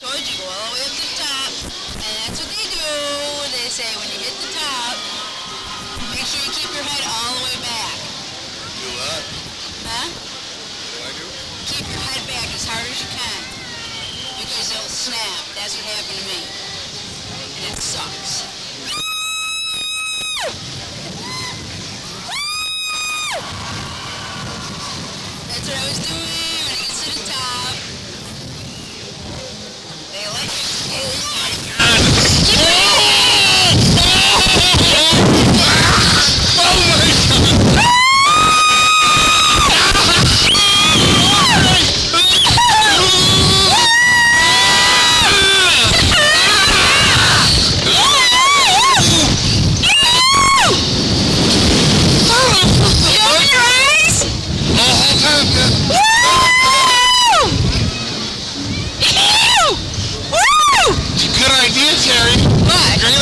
Told you, go all the way up to the top. And that's what they do. They say when you hit the top, make sure you keep your head all the way back. Do what? Huh? Do I do? Keep your head back as hard as you can. Because it'll snap. That's what happened to me. And it sucks. That's what I was doing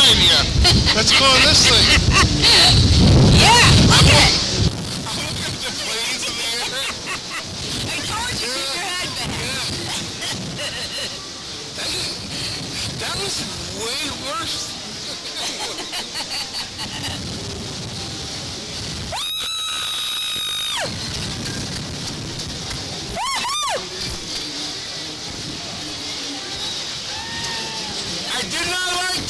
Let's go on this thing. Yeah, look at it. the planes in the air. I told you, keep your head back. That, is, that was way worse. I did not like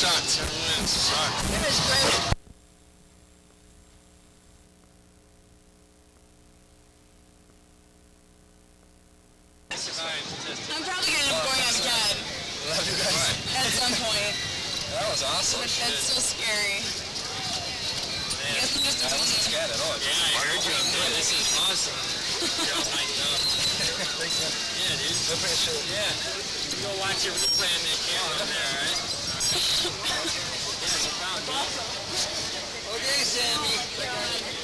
Sucked. Everyone sucked. It was great. I'm probably gonna end up going on again Love you guys. at some point. That was awesome. That's so scary. I guess I'm just I wasn't scared at all. Yeah, I heard you. Yeah, this is awesome. You're all hyped up. Thanks, man. Yeah, dude. No pressure. Yeah. You go watch your replay on the camera there, no problem okay, Sammy.